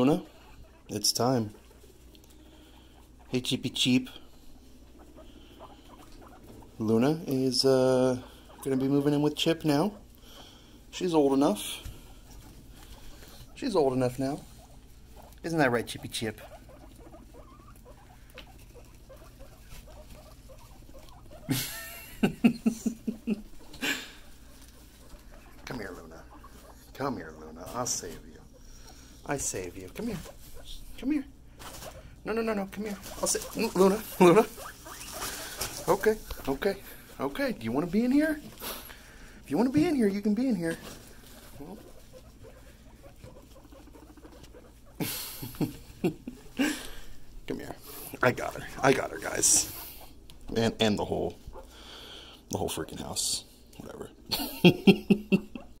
Luna, it's time. Hey, Cheepy Cheep. Luna is uh, going to be moving in with Chip now. She's old enough. She's old enough now. Isn't that right, Chippy Chip? Come here, Luna. Come here, Luna. I'll save you. I save you. Come here. Come here. No, no, no, no. Come here. I'll say, Luna, Luna. Okay, okay, okay. Do you want to be in here? If you want to be in here, you can be in here. Come here. I got her. I got her, guys. And and the whole the whole freaking house. Whatever.